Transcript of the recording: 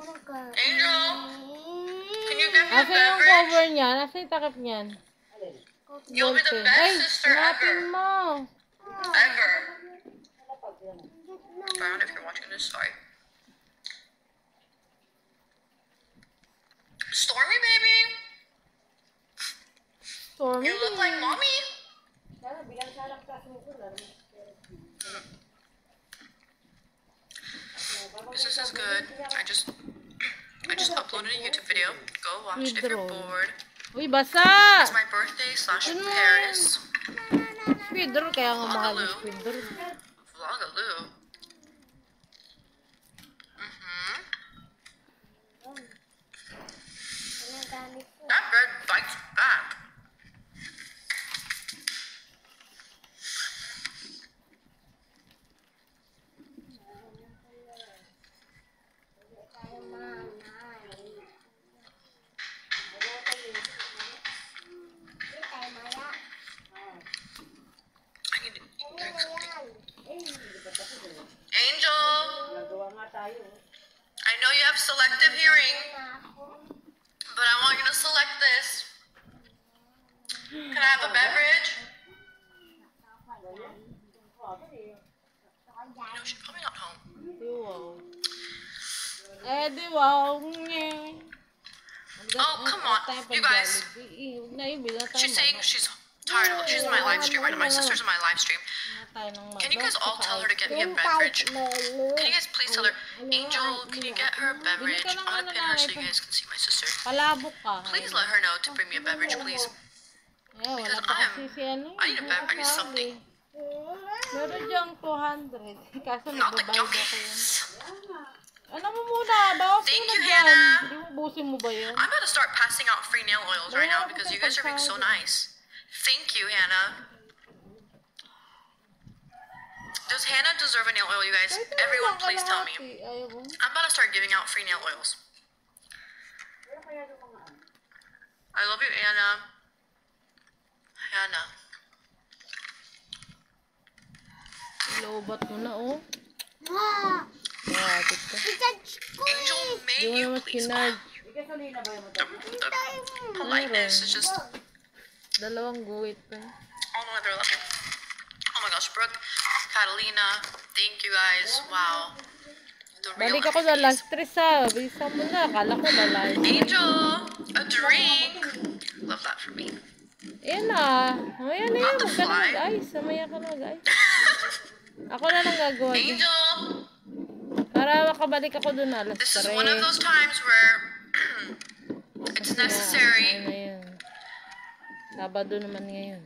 Angel, can you get me a Asa yung beverage? cover niya? Nasa yung takip niyan? You'll be the best Ay, sister hanapin ever. mo. Ever. Brown, if you're watching this, sorry. Stormy, baby. Stormy. You look like mommy. This is good. I just I just uploaded a YouTube video. Go watch it if you're bored. Uy, basa! It's my birthday slash Paris Squidder, kaya nga mahal vlogaloo. Mm-hmm. That bird bites back. I need to drink something. Angel, I know you have selective hearing, but I want you to select this. Can I have a beverage? Oh, come on, you guys. Huwag na yun, bilang tayo She's saying she's tired. Of, she's in my live stream right now. My sister's in my live stream. Nga tayo ng Can you guys all tell her to get me a beverage? Can you guys please tell her, Angel, can you get her a beverage? I'm gonna pin her so you guys can see my sister. Please let her know to bring me a beverage, please. Because I'm- kasi si ano. I need a bev- I need something. Meron diyang 200. Kaso Not the nagbabayad ako yun. Gummies. Ano mo muna? Bawas Thank mo na you, dyan. Hannah. Hindi mo mo ba yun? I'm about to start passing out free nail oils right now because you guys are being so nice. Thank you, Hannah. Does Hannah deserve a nail oil, you guys? Everyone, please tell me. kalahati. Ayaw mo. I'm about to start giving out free nail oils. I love you, Anna. Hannah. Lobat mo na, oh. Angel, may you naman please. kinarge. The, the politeness on another level. Oh my gosh, Brooke, Catalina, thank you guys. Wow. Balik ako MVPs. last tres ha. Bisa mo na. Akala ko na live. Angel, a drink. Love that for me. Ayan na. Mamaya na yan. Huwag ka na. Mamaya ka na mag-ice. Ako na lang gagawa. Angel, Para makabalik ako dun alas this is one of those times where it's necessary Ano. Sabado naman ngayon.